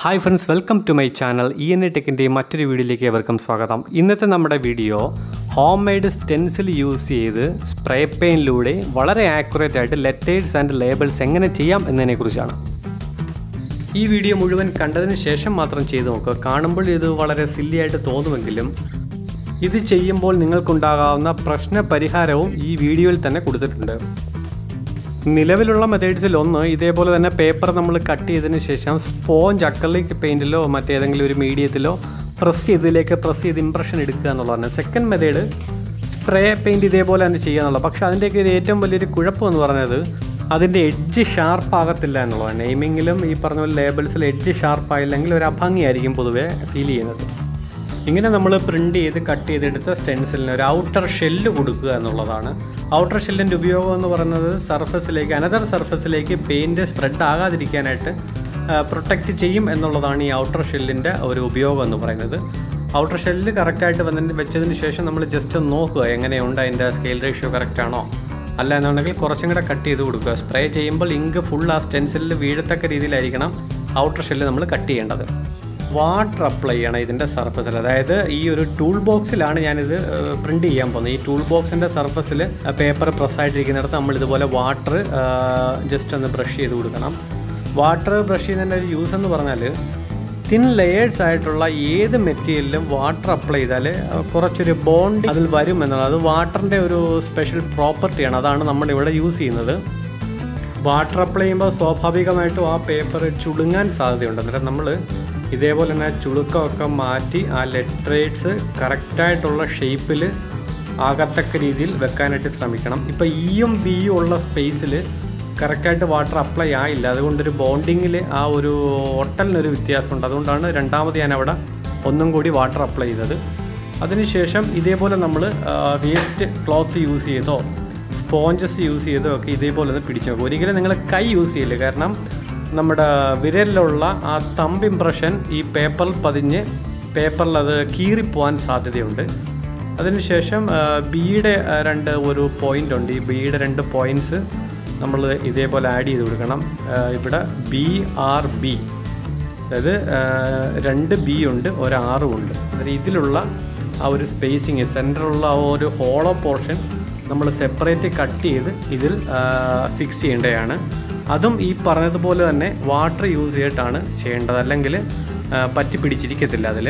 Hi friends welcome to my channel E N A ടെക്കിന്റെ മറ്റൊരു വീഡിയോയിലേക്ക് ഏവർക്കും സ്വാഗതം. ഇന്നത്തെ നമ്മുടെ video home made stencil use ചെയ്ത് സ്പ്രേ പെയിനിലൂടെ വളരെ ആക്യുറേറ്റ് ആയിട്ട് ലെറ്റേഴ്സ് ആൻഡ് ലേബിൾസ് എങ്ങനെ ചെയ്യാം എന്നതിനെക്കുറിച്ചാണ് ഈ വീഡിയോ മുഴുവൻ കണ്ടതിന് ശേഷം മാത്രം ചെയ്ത് നോക്കുക. കാണുമ്പോൾ ഇത് വളരെ സില്ലി ആയിട്ട് തോന്നുമെങ്കിലും ഇത് ചെയ്യുമ്പോൾ നിങ്ങൾക്കുണ്ടാകാവുന്ന പ്രശ്ന പരിഹാരവും ഈ വീഡിയോയിൽ തന്നെ കൊടുത്തിട്ടുണ്ട്. നിലവിലുള്ള മെത്തേഡ്സിൽ ഒന്ന് ഇതേപോലെ തന്നെ പേപ്പർ നമ്മൾ കട്ട് ചെയ്തതിന് ശേഷം സ്പോഞ്ച് അക്കലിക് പെയിന്റിലോ മറ്റേതെങ്കിലും ഒരു മീഡിയത്തിലോ പ്രസ് ചെയ്തതിലേക്ക് പ്രസ് ചെയ്ത് ഇമ്പ്രഷൻ എടുക്കുക എന്നുള്ളതാണ്. സെക്കൻഡ് മെത്തേഡ് സ്പ്രേ പെയിന്റ് ഇതേപോലെ തന്നെ ചെയ്യുക എന്നുള്ളത് പക്ഷേ അതിന്റെയൊക്കെ ഒരു ഏറ്റവും വലിയൊരു കുഴപ്പം എന്ന് പറഞ്ഞത് അതിന്റെ എഡ്ജ് ഷാർപ്പ് ആകത്തില്ല എന്നുള്ളതാണ്. നെയിമിങ്ങിലും ഈ പറഞ്ഞ പോലെ ലേബിൾസിൽ എഡ്ജ് ഷാർപ്പായില്ലെങ്കിൽ ഒരു അഭംഗിയായിരിക്കും പൊതുവേ ഫീൽ ചെയ്യുന്നത്. ഇങ്ങനെ നമ്മൾ പ്രിന്റ് ചെയ്ത് കട്ട് ചെയ്തെടുത്ത സ്റ്റെൻസിലിന് ഒരു ഔട്ടർ ഷെല്ല് കൊടുക്കുക എന്നുള്ളതാണ്. ഔട്ടർ ഷെല്ലിന്റെ ഉപയോഗം എന്ന് പറയുന്നത് സർഫസിലേക്ക് അനദർ സർഫസിലേക്ക് പെയിന്റ് സ്പ്രെഡ് ആകാതിരിക്കാനായിട്ട് പ്രൊട്ടക്റ്റ് ചെയ്യും എന്നുള്ളതാണ് ഈ ഔട്ടർ ഷെല്ലിന്റെ ഒരു ഉപയോഗം എന്ന് പറയുന്നത്. ഔട്ടർ ഷെല്ല് കറക്റ്റായിട്ട് വന്നതിന് വെച്ചതിന് ശേഷം നമ്മൾ ജസ്റ്റ് ഒന്ന് നോക്കുക എങ്ങനെയുണ്ട് അതിന്റെ സ്കെയിൽ റേഷ്യോ കറക്റ്റാണോ? അല്ല എന്നുണ്ടെങ്കിൽ കുറച്ചും കൂടെ കട്ട് ചെയ്ത് കൊടുക്കുക. സ്പ്രേ ചെയ്യുമ്പോൾ ഇങ്ക് ഫുൾ ആ സ്റ്റെൻസിലിൽ വീഴത്തക്ക രീതിയിലായിരിക്കണം ഔട്ടർ ഷെല്ല് നമ്മൾ കട്ട് ചെയ്യേണ്ടത്. വാട്ടർ അപ്ലൈ ചെയ്യണം ഇതിന്റെ സർഫസിൽ. അതായത് ഈ ഒരു ടൂൾ ബോക്സിലാണ് ഞാനിത് പ്രിന്റ് ചെയ്യാൻ പോകുന്നത്. ഈ ടൂൾ ബോക്സിന്റെ സർഫസിൽ പേപ്പർ പ്രസ്സായിട്ടിരിക്കുന്നിടത്ത് നമ്മൾ ഇതുപോലെ വാട്ടർ ജസ്റ്റ് ഒന്ന് ബ്രഷ് ചെയ്ത് കൊടുക്കണം. വാട്ടർ ബ്രഷ് ചെയ്യുന്നതിന്റെ ഒരു യൂസ് എന്ന് പറഞ്ഞാൽ തിൻ ലെയേഴ്സ് ആയിട്ടുള്ള ഏത് മെറ്റീരിയലിലും വാട്ടർ അപ്ലൈ ചെയ്താൽ കുറച്ചൊരു ബോണ്ട് അതിൽ വരും എന്നുള്ളത്. അത് വാട്ടറിന്റെ ഒരു സ്പെഷ്യൽ പ്രോപ്പർട്ടിയാണ് അതാണ് നമ്മളിവിടെ യൂസ് ചെയ്യുന്നത്. വാട്ടർ അപ്ലൈ ചെയ്യുമ്പോൾ സ്വാഭാവികമായിട്ടും ആ പേപ്പർ ചുളുങ്ങാൻ സാധ്യതയുണ്ട്. അന്നേരം നമ്മൾ ഇതേപോലെ തന്നെ ചുളുക്കമൊക്കെ മാറ്റി ആ ലെറ്ററേറ്റ്സ് കറക്റ്റായിട്ടുള്ള ഷേപ്പിൽ ആകത്തക്ക രീതിയിൽ വെക്കാനായിട്ട് ശ്രമിക്കണം. ഇപ്പോൾ ഇയും ബിയും ഉള്ള സ്പേസിൽ കറക്റ്റായിട്ട് വാട്ടർ അപ്ലൈ ആയില്ല. അതുകൊണ്ടൊരു ബോണ്ടിങ്ങിൽ ആ ഒരു ഒട്ടലിനൊരു വ്യത്യാസമുണ്ട്. അതുകൊണ്ടാണ് രണ്ടാമത് ഞാൻ അവിടെ ഒന്നും കൂടി വാട്ടർ അപ്ലൈ ചെയ്തത്. അതിനുശേഷം ഇതേപോലെ നമ്മൾ വേസ്റ്റ് ക്ലോത്ത് യൂസ് ചെയ്തോ സ്പോഞ്ചസ് യൂസ് ചെയ്തോ ഒക്കെ ഇതേപോലെ ഒന്ന് പിടിച്ചു നോക്കും. ഒരിക്കലും നിങ്ങൾ കൈ യൂസ് ചെയ്യില്ല? കാരണം നമ്മുടെ വിരലിലുള്ള ആ തമ്പ് ഇംപ്രഷൻ ഈ പേപ്പറിൽ പതിഞ്ഞ് പേപ്പറിൽ അത് കീറിപ്പോവാൻ സാധ്യതയുണ്ട്. അതിനുശേഷം ബിയുടെ രണ്ട് ഒരു പോയിന്റ് ഉണ്ട്. ഈ ബിയുടെ രണ്ട് പോയിന്റ്സ് നമ്മൾ ഇതേപോലെ ആഡ് ചെയ്ത് കൊടുക്കണം. ഇവിടെ ബി ആർ ബി അതായത് രണ്ട് ബി ഉണ്ട് ഒരു ആറും ഉണ്ട്. അതായത് ഇതിലുള്ള ആ ഒരു സ്പേസിങ് സെന്ററിലുള്ള ആ ഒരു ഹോളോ പോർഷൻ നമ്മൾ സെപ്പറേറ്റ് കട്ട് ചെയ്ത് ഇതിൽ ഫിക്സ് ചെയ്യേണ്ടതാണ്. അതും ഈ പറഞ്ഞതുപോലെ തന്നെ വാട്ടർ യൂസ് ചെയ്തിട്ടാണ് ചെയ്യേണ്ടത്. അല്ലെങ്കിൽ പറ്റി പിടിച്ചിരിക്കത്തില്ല അതിൽ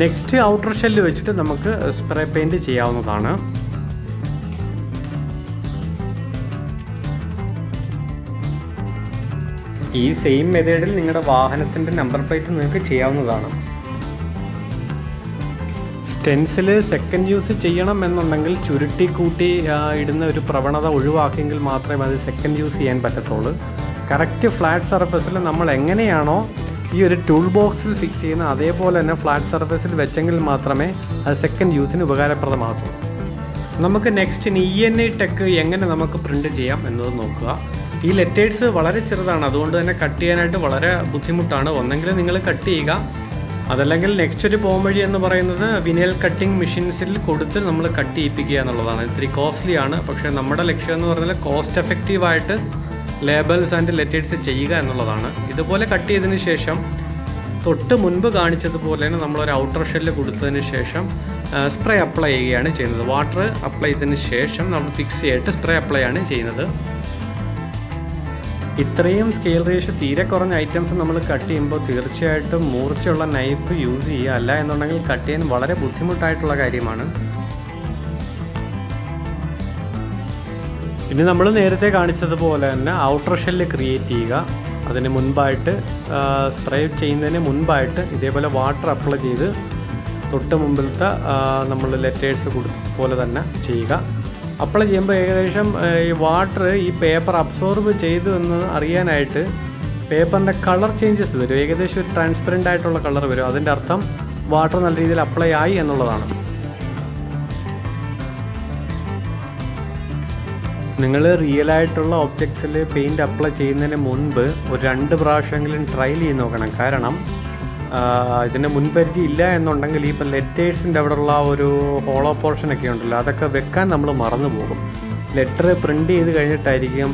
നെക്സ്റ്റ് ഔട്ടർ ഷെല്ല് വെച്ചിട്ട് നമുക്ക് സ്പ്രേ പെയിന്റ് ചെയ്യാവുന്നതാണ്. ഈ സെയിം മെത്തേഡിൽ നിങ്ങളുടെ വാഹനത്തിന്റെ നമ്പർ പ്ലേറ്റ് നിങ്ങൾക്ക് ചെയ്യാവുന്നതാണ്. സ്റ്റെൻസിൽ സെക്കൻഡ് യൂസ് ചെയ്യണം എന്നുണ്ടെങ്കിൽ ചുരുട്ടി കൂട്ടി ഇടുന്ന ഒരു പ്രവണത ഒഴിവാക്കിയെങ്കിൽ മാത്രമേ അത് സെക്കൻഡ് യൂസ് ചെയ്യാൻ പറ്റത്തുള്ളൂ. കറക്റ്റ് ഫ്ലാറ്റ് സർഫസിൽ നമ്മൾ എങ്ങനെയാണോ ഈ ഒരു ടൂൾ ബോക്സിൽ ഫിക്സ് ചെയ്യുന്ന അതേപോലെ തന്നെ ഫ്ലാറ്റ് സർഫസിൽ വെച്ചെങ്കിൽ മാത്രമേ അത് സെക്കൻഡ് യൂസിന് ഉപകാരപ്രദമാകൂ. നമുക്ക് next E N I tech എങ്ങനെ നമുക്ക് പ്രിന്റ് ചെയ്യാം എന്നത് നോക്കുക. ഈ ലെറ്റേഴ്സ് വളരെ ചെറുതാണ്. അതുകൊണ്ട് തന്നെ കട്ട് ചെയ്യാനായിട്ട് വളരെ ബുദ്ധിമുട്ടാണ്. ഒന്നെങ്കിലും നിങ്ങൾ കട്ട് ചെയ്യുക. അതല്ലെങ്കിൽ നെക്സ്റ്റ് ഒരു പോംവഴി എന്ന് പറയുന്നത് വിനൽ കട്ടിംഗ് മെഷീൻസിൽ കൊടുത്ത് നമ്മൾ കട്ട് ചെയ്യിപ്പിക്കുക എന്നുള്ളതാണ്. ഇത്തിരി കോസ്റ്റ്ലി ആണ്. പക്ഷേ നമ്മുടെ ലക്ഷ്യം എന്ന് പറഞ്ഞാൽ കോസ്റ്റ് എഫക്റ്റീവായിട്ട് ലേബൽസ് ആൻഡ് ലെറ്റേഴ്സ് ചെയ്യുക എന്നുള്ളതാണ്. ഇതുപോലെ കട്ട് ചെയ്തതിന് ശേഷം തൊട്ട് മുൻപ് കാണിച്ചതുപോലെ തന്നെ നമ്മളൊരു ഔട്ടർ ഷെല്ല് കൊടുത്തതിന് ശേഷം സ്പ്രേ അപ്ലൈ ചെയ്യുകയാണ് ചെയ്യുന്നത്. വാട്ടർ അപ്ലൈ ചെയ്തതിന് ശേഷം നമ്മൾ ഫിക്സ് ചെയ്തിട്ട് സ്പ്രേ അപ്ലൈ ആണ് ചെയ്യുന്നത്. ഇത്രയും സ്കെയിൽ റേഷ്യോ തീരെ കുറഞ്ഞ ഐറ്റംസ് നമ്മൾ കട്ട് ചെയ്യുമ്പോൾ തീർച്ചയായിട്ടും മൂർച്ചയുള്ള നൈഫ് യൂസ് ചെയ്യുക അല്ല എന്നുണ്ടെങ്കിൽ കട്ട് ചെയ്യാൻ വളരെ ബുദ്ധിമുട്ടായിട്ടുള്ള കാര്യമാണ്. ഇനി നമ്മൾ നേരത്തെ കാണിച്ചതുപോലെ തന്നെ ഔട്ടർ ഷെല്ല് ക്രിയേറ്റ് ചെയ്യുക. അതിന് മുൻപായിട്ട് സ്പ്രേ ചെയ്യുന്നതിന് മുൻപായിട്ട് ഇതേപോലെ വാട്ടർ അപ്ലൈ ചെയ്ത് തൊട്ട് മുമ്പിലത്തെ നമ്മൾ ലെറ്റേഴ്സ് കൊടുത്ത പോലെ തന്നെ ചെയ്യുക. അപ്ലൈ ചെയ്യുമ്പോൾ ഏകദേശം ഈ വാട്ടർ ഈ പേപ്പർ അബ്സോർബ് ചെയ്തു എന്ന് അറിയാനായിട്ട് പേപ്പറിന്റെ കളർ ചേഞ്ചസ് വരും. ഏകദേശം ഒരു ട്രാൻസ്പെറന്റ് ആയിട്ടുള്ള കളർ വരും. അതിന്റെ അർത്ഥം വാട്ടർ നല്ല രീതിയിൽ അപ്ലൈ ആയി എന്നുള്ളതാണ്. നിങ്ങൾ റിയൽ ആയിട്ടുള്ള ഒബ്ജക്ട്സിൽ പെയിന്റ് അപ്ലൈ ചെയ്യുന്നതിന് മുൻപ് ഒരു രണ്ട് പ്രാവശ്യമെങ്കിലും ട്രയൽ ചെയ്ത് നോക്കണം. കാരണം ഇതിന് മുൻപരിചയം ഇല്ല എന്നുണ്ടെങ്കിൽ ഈ ഇപ്പം ലെറ്റേഴ്സിന്റെ അവിടെ ഉള്ള ഒരു ഹോളോ പോർഷനൊക്കെ ഉണ്ടല്ലോ അതൊക്കെ വെക്കാൻ നമ്മൾ മറന്നു പോകും. ലെറ്റർ പ്രിന്റ് ചെയ്ത് കഴിഞ്ഞിട്ടായിരിക്കും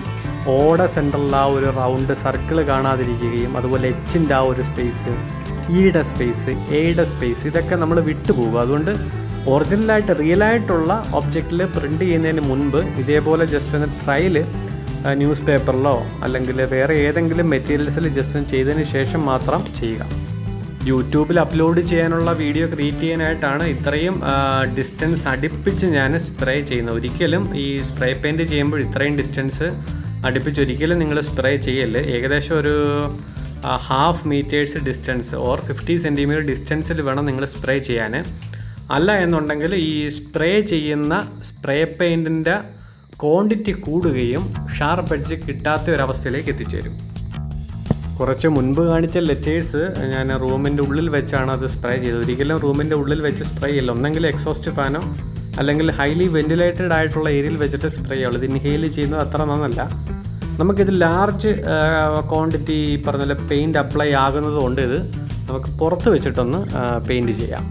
ഓട സെന്ററിൽ ആ ഒരു റൗണ്ട് സർക്കിൾ കാണാതിരിക്കുകയും അതുപോലെ എച്ചിന്റെ ആ ഒരു സ്പേസ് ഈയുടെ സ്പേസ് എയുടെ സ്പേസ് ഇതൊക്കെ നമ്മൾ വിട്ടുപോകും അതുകൊണ്ട് ഒറിജിനലായിട്ട് റിയലായിട്ടുള്ള ഒബ്ജക്റ്റിൽ പ്രിന്റ് ചെയ്യുന്നതിന് മുൻപ് ഇതേപോലെ ജസ്റ്റ് ഒന്ന് ട്രയൽ ന്യൂസ് പേപ്പറിലോ അല്ലെങ്കിൽ വേറെ ഏതെങ്കിലും മെറ്റീരിയൽസിൽ ജസ്റ്റ് ചെയ്തതിന് ശേഷം മാത്രം ചെയ്യുക. യൂട്യൂബിൽ അപ്ലോഡ് ചെയ്യാനുള്ള വീഡിയോ ക്രിയേറ്റ് ചെയ്യാനായിട്ടാണ് ഇത്രയും ഡിസ്റ്റൻസ് അടുപ്പിച്ച് ഞാൻ സ്പ്രേ ചെയ്യുന്നത്. ഒരിക്കലും ഈ സ്പ്രേ പെയിന്റ് ചെയ്യുമ്പോൾ ഇത്രയും ഡിസ്റ്റൻസ് അടുപ്പിച്ച് ഒരിക്കലും നിങ്ങൾ സ്പ്രേ ചെയ്യല്ലേ? ഏകദേശം ഒരു half meters distance or fifty centimetre ഡിസ്റ്റൻസിൽ വേണം നിങ്ങൾ സ്പ്രേ ചെയ്യാൻ അല്ല എന്നുണ്ടെങ്കിൽ ഈ സ്പ്രേ ചെയ്യുന്ന സ്പ്രേ പെയിന്റിന്റെ ക്വാണ്ടിറ്റി കൂടുകയും ഷാർപ്പ് എഡ്ജ് കിട്ടാത്ത ഒരവസ്ഥയിലേക്ക് എത്തിച്ചേരും. കുറച്ച് മുൻപ് കാണിച്ച ലെറ്റേഴ്സ് ഞാൻ റൂമിന്റെ ഉള്ളിൽ വെച്ചാണ് അത് സ്പ്രേ ചെയ്തത്. ഒരിക്കലും റൂമിന്റെ ഉള്ളിൽ വെച്ച് സ്പ്രേ ചെയ്യില്ല. ഒന്നെങ്കിൽ എക്സോസ്റ്റ് ഫാനോ അല്ലെങ്കിൽ ഹൈലി വെന്റിലേറ്റഡ് ആയിട്ടുള്ള ഏരിയയിൽ വെച്ചിട്ട് സ്പ്രേ ചെയ്യുള്ളൂ. ഇത് ഇൻഹെയിൽ ചെയ്യുന്നത് അത്ര നന്നല്ല. നമുക്കിത് ലാർജ് ക്വാണ്ടിറ്റി പറഞ്ഞ പെയിന്റ് അപ്ലൈ ആകുന്നത് കൊണ്ട് ഇത് നമുക്ക് പുറത്ത് വെച്ചിട്ടൊന്ന് പെയിന്റ് ചെയ്യാം.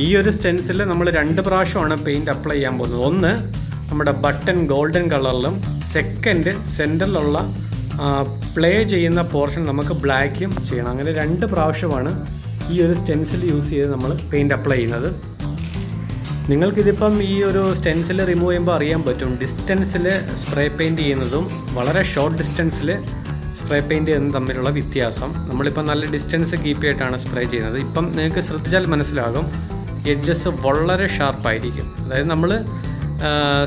ഈ ഒരു സ്റ്റെൻസിൽ നമ്മൾ രണ്ട് പ്രാവശ്യമാണ് പെയിന്റ് അപ്ലൈ ചെയ്യാൻ പോകുന്നത്. ഒന്ന് നമ്മുടെ ബട്ടൺ ഗോൾഡൻ കളറിലും സെക്കൻഡ് സെന്ററിലുള്ള പ്ലേ ചെയ്യുന്ന പോർഷൻ നമുക്ക് ബ്ലാക്കും ചെയ്യണം. അങ്ങനെ രണ്ട് പ്രാവശ്യമാണ് ഈ ഒരു സ്റ്റെൻസിൽ യൂസ് ചെയ്ത് നമ്മൾ പെയിന്റ് അപ്ലൈ ചെയ്യുന്നത്. നിങ്ങൾക്കിതിപ്പം ഈ ഒരു സ്റ്റെൻസിൽ റിമൂവ് ചെയ്യുമ്പോൾ അറിയാൻ പറ്റും. ഡിസ്റ്റൻസിൽ സ്പ്രേ പെയിന്റ് ചെയ്യുന്നതും വളരെ ഷോർട്ട് ഡിസ്റ്റൻസിൽ സ്പ്രേ പെയിന്റ് ചെയ്യുന്നതും തമ്മിലുള്ള വ്യത്യാസം. നമ്മളിപ്പോൾ നല്ല ഡിസ്റ്റൻസ് കീപ്പ് ചെയ്തിട്ടാണ് സ്പ്രേ ചെയ്യുന്നത്. ഇപ്പം നിങ്ങൾക്ക് ശ്രദ്ധിച്ചാൽ മനസ്സിലാകും. എഡ്ജസ് വളരെ ഷാർപ്പായിരിക്കും അതായത് നമ്മൾ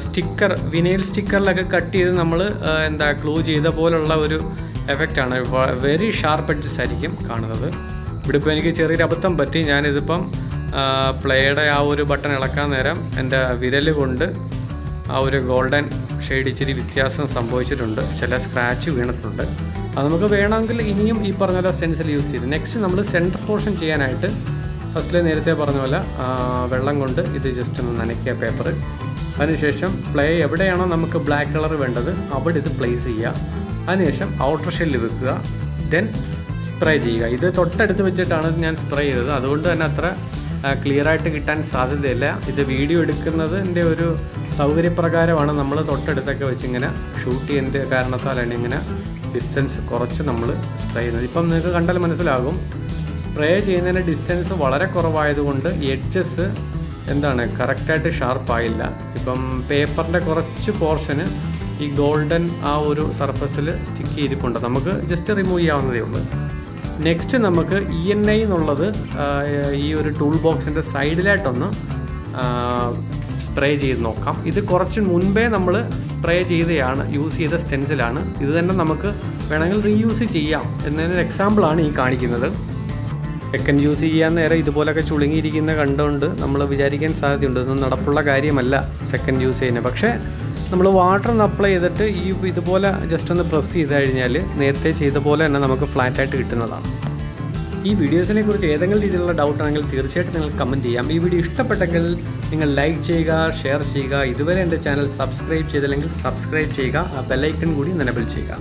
സ്റ്റിക്കർ വിനൈൽ സ്റ്റിക്കറിലൊക്കെ കട്ട് ചെയ്ത് നമ്മൾ എന്താ ക്ലൂ ചെയ്ത പോലുള്ള ഒരു എഫക്റ്റാണ് വെരി ഷാർപ്പ് എഡ്ജസ് ആയിരിക്കും കാണുന്നത്. ഇവിടെ ഇപ്പോൾ എനിക്ക് ചെറിയൊരു അബദ്ധം പറ്റി. ഞാനിതിപ്പം പ്ലേയുടെ ആ ഒരു ബട്ടൺ ഇളക്കാൻ നേരം എന്റെ വിരൽ കൊണ്ട് ആ ഒരു ഗോൾഡൻ ഷെയ്ഡ് ഇച്ചിരി വ്യത്യാസം സംഭവിച്ചിട്ടുണ്ട്. ചില സ്ക്രാച്ച് വീണിട്ടുണ്ട്. അത് നമുക്ക് വേണമെങ്കിൽ ഇനിയും ഈ പറഞ്ഞ പോലെ സ്റ്റെൻസിൽ യൂസ് ചെയ്ത്. നെക്സ്റ്റ് നമ്മൾ സെന്റർ പോർഷൻ ചെയ്യാനായിട്ട് ഫസ്റ്റിൽ നേരത്തെ പറഞ്ഞ പോലെ വെള്ളം കൊണ്ട് ഇത് ജസ്റ്റ് ഒന്ന് നനയ്ക്കുക പേപ്പർ അതിനുശേഷം പ്ലേ എവിടെയാണോ നമുക്ക് ബ്ലാക്ക് കളർ വേണ്ടത് അവിടെ ഇത് പ്ലേസ് ചെയ്യുക. അതിനുശേഷം ഔട്ടർ ഷെല്ല് വെക്കുക ദെൻ സ്പ്രേ ചെയ്യുക. ഇത് തൊട്ടടുത്ത് വെച്ചിട്ടാണ് ഞാൻ സ്പ്രേ ചെയ്തത്. അതുകൊണ്ട് തന്നെ അത്ര ക്ലിയർ ആയിട്ട് കിട്ടാൻ സാധ്യതയില്ല. ഇത് വീഡിയോ എടുക്കുന്നതിന്റെ ഒരു സൗകര്യപ്രകാരമാണ് നമ്മൾ തൊട്ടടുത്തൊക്കെ വെച്ച് ഇങ്ങനെ ഷൂട്ട് ചെയ്യുന്നതിന്റെ കാരണത്താലാണ് ഇങ്ങനെ ഡിസ്റ്റൻസ് കുറച്ച് നമ്മൾ സ്പ്രേ ചെയ്യുന്നത്. ഇപ്പം നിങ്ങൾക്ക് കണ്ടാൽ മനസ്സിലാകും. സ്പ്രേ ചെയ്യുന്നതിന്റെ ഡിസ്റ്റൻസ് വളരെ കുറവായതുകൊണ്ട് എഡ്ജസ് എന്താണ് കറക്റ്റായിട്ട് ഷാർപ്പായില്ല. ഇപ്പം പേപ്പറിന്റെ കുറച്ച് പോർഷന് ഈ ഗോൾഡൻ ആ ഒരു സർഫസിൽ സ്റ്റിക്ക് ചെയ്തിട്ടുണ്ട്. നമുക്ക് ജസ്റ്റ് റിമൂവ് ചെയ്യാവുന്നതേ ഉള്ളൂ. നെക്സ്റ്റ് നമുക്ക് ഇ എൻ ഐ എന്നുള്ളത് ഈ ഒരു ടൂൾ ബോക്സിന്റെ സൈഡിലായിട്ടൊന്ന് സ്പ്രേ ചെയ്ത് നോക്കാം. ഇത് കുറച്ച് മുൻപേ നമ്മൾ സ്പ്രേ ചെയ്തതാണ് യൂസ് ചെയ്ത സ്റ്റെൻസിലാണ് ഇത് തന്നെ നമുക്ക് വേണമെങ്കിൽ റീയൂസ് ചെയ്യാം. എന്നതിനൊരു എക്സാമ്പിളാണ് ഈ കാണിക്കുന്നത്. സെക്കൻഡ് യൂസ് ചെയ്യാൻ നേരം ഇതുപോലൊക്കെ ചുളുങ്ങിയിരിക്കുന്ന കണ്ടുകൊണ്ട് നമ്മൾ വിചാരിക്കാൻ സാധ്യതയുണ്ട്. ഇതൊന്നും നടപ്പുള്ള കാര്യമല്ല സെക്കൻഡ് യൂസ് ചെയ്യുന്നത്. പക്ഷേ നമ്മൾ വാട്ടർ ഒന്ന് അപ്ലൈ ചെയ്തിട്ട് ഈ ഇതുപോലെ ജസ്റ്റ് ഒന്ന് പ്രസ് ചെയ്ത് കഴിഞ്ഞാൽ നേരത്തെ ചെയ്ത പോലെ തന്നെ നമുക്ക് ഫ്ലാറ്റായിട്ട് കിട്ടുന്നതാണ്. ഈ വീഡിയോസിനെ കുറിച്ച് ഏതെങ്കിലും രീതിയിലുള്ള ഡൗട്ട് ആണെങ്കിൽ തീർച്ചയായിട്ടും നിങ്ങൾ കമന്റ് ചെയ്യാം. ഈ വീഡിയോ ഇഷ്ടപ്പെട്ടെങ്കിൽ നിങ്ങൾ ലൈക്ക് ചെയ്യുക ഷെയർ ചെയ്യുക. ഇതുവരെ എന്റെ ചാനൽ സബ്സ്ക്രൈബ് ചെയ്തില്ലെങ്കിൽ സബ്സ്ക്രൈബ് ചെയ്യുക. ആ ബെല്ലൈക്കൺ കൂടി നിലവിൽ ചെയ്യുക.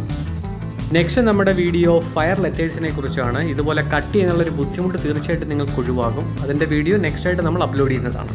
നെക്സ്റ്റ് നമ്മുടെ വീഡിയോ ഫയർ ലെറ്റേഴ്സിനെ കുറിച്ചാണ്. ഇതുപോലെ കട്ട് ചെയ്യാനുള്ളൊരു ബുദ്ധിമുട്ട് തീർച്ചയായിട്ടും നിങ്ങൾക്ക് ഒഴിവാകും അതിന്റെ വീഡിയോ നെക്സ്റ്റ് ആയിട്ട് നമ്മൾ അപ്ലോഡ് ചെയ്യുന്നതാണ്.